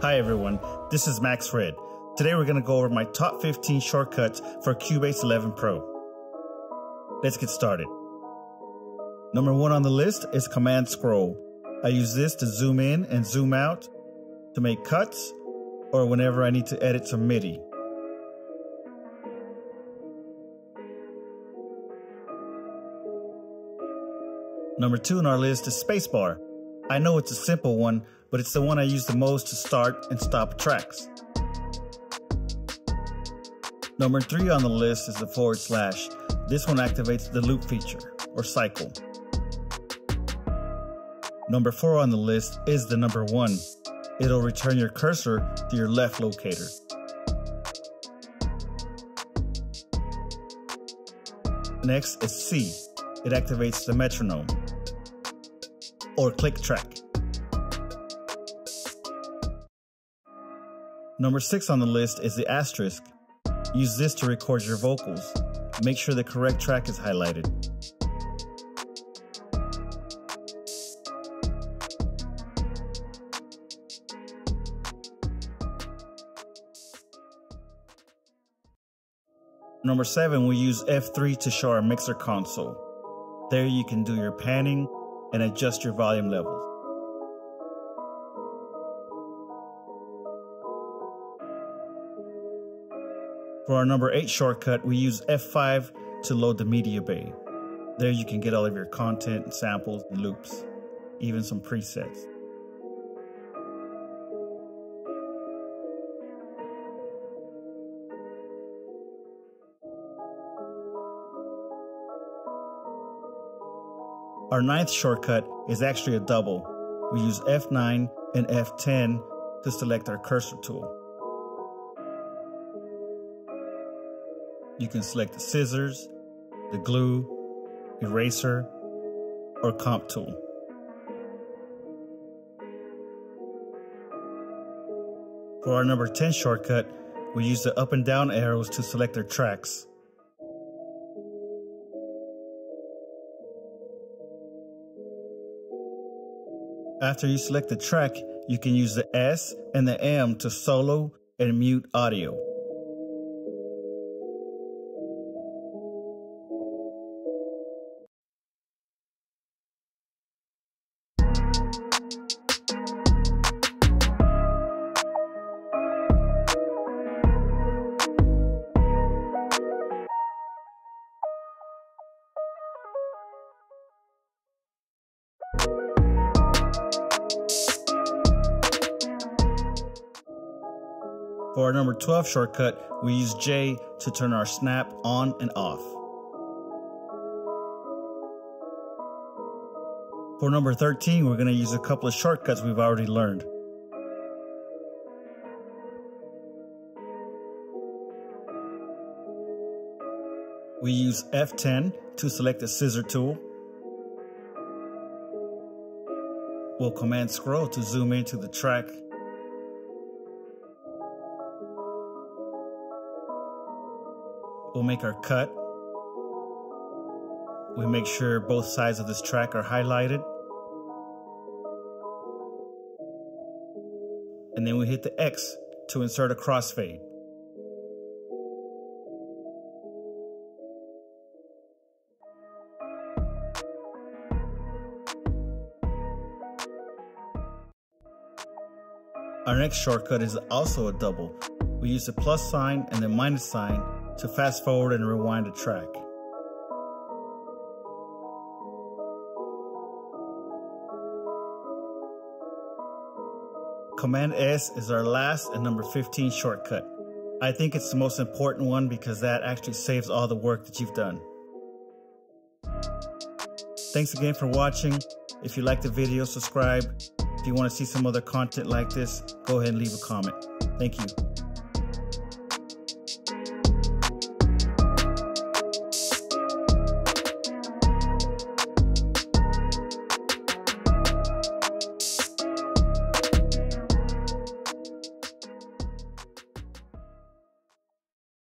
Hi everyone, this is Max Red. Today we're going to go over my top 15 shortcuts for Cubase 11 Pro. Let's get started. Number one on the list is Command Scroll. I use this to zoom in and zoom out to make cuts or whenever I need to edit some MIDI. Number two on our list is Spacebar. I know it's a simple one, but it's the one I use the most to start and stop tracks. Number three on the list is the forward slash. This one activates the loop feature, or cycle. Number four on the list is the number one. It'll return your cursor to your left locator. Next is C. It activates the metronome or click track. Number six on the list is the asterisk. Use this to record your vocals. Make sure the correct track is highlighted. Number seven, we use F3 to show our mixer console. There you can do your panning, and adjust your volume levels. For our number 8 shortcut, we use F5 to load the media bay. There you can get all of your content, samples, and loops, even some presets. Our ninth shortcut is actually a double. We use F9 and F10 to select our cursor tool. You can select the scissors, the glue, eraser, or comp tool. For our number 10 shortcut, we use the up and down arrows to select our tracks. After you select the track, you can use the S and the M to solo and mute audio. For our number 12 shortcut, we use J to turn our snap on and off. For number 13, we're going to use a couple of shortcuts we've already learned. We use F10 to select the scissor tool. We'll command scroll to zoom into the track We'll make our cut. We make sure both sides of this track are highlighted. And then we hit the X to insert a crossfade. Our next shortcut is also a double. We use the plus sign and the minus sign to fast forward and rewind a track. Command S is our last and number 15 shortcut. I think it's the most important one because that actually saves all the work that you've done. Thanks again for watching. If you like the video, subscribe. If you want to see some other content like this, go ahead and leave a comment. Thank you.